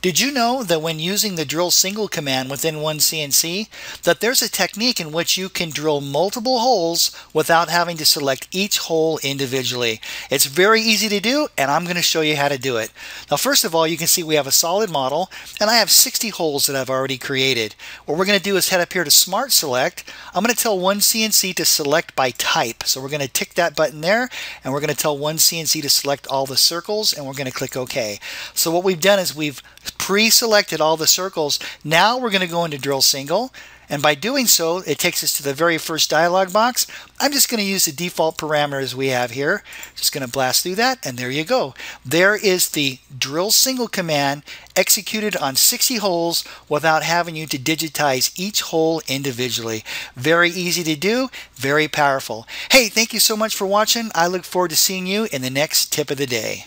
Did you know that when using the drill single command within OneCNC, that there's a technique in which you can drill multiple holes without having to select each hole individually? It's very easy to do, and I'm going to show you how to do it. Now, first of all, you can see we have a solid model, and I have 60 holes that I've already created. What we're going to do is head up here to Smart Select. I'm going to tell OneCNC to select by type. So we're going to tick that button there, and we're going to tell OneCNC to select all the circles, and we're going to click OK. So what we've done is we've pre-selected all the circles. Now we're going to go into drill single. And by doing so, it takes us to the very first dialog box. I'm just going to use the default parameters we have here. Just going to blast through that, and there you go. There is the drill single command executed on 60 holes without having you to digitize each hole individually. Very easy to do, very powerful. Hey, thank you so much for watching. I look forward to seeing you in the next tip of the day.